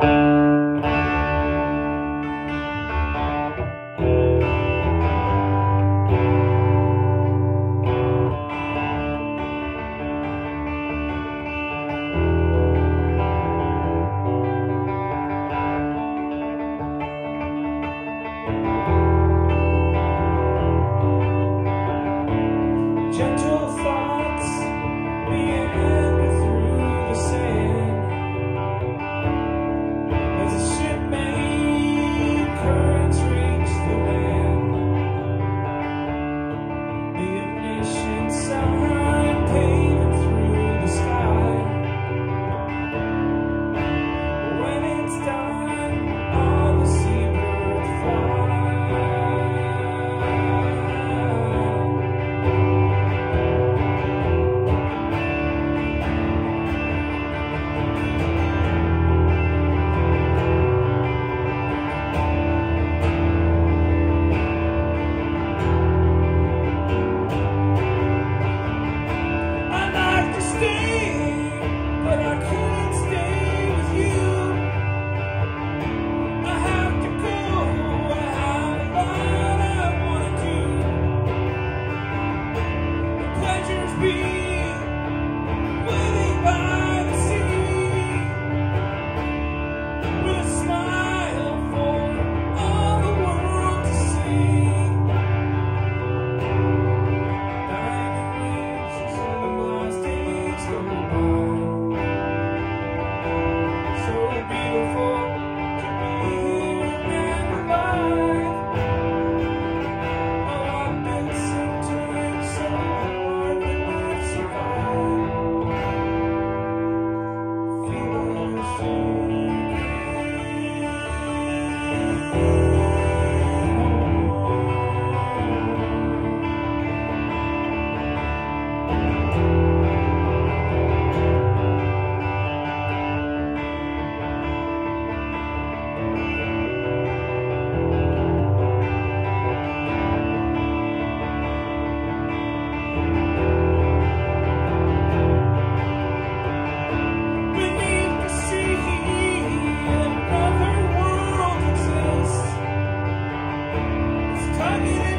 Bye. I need.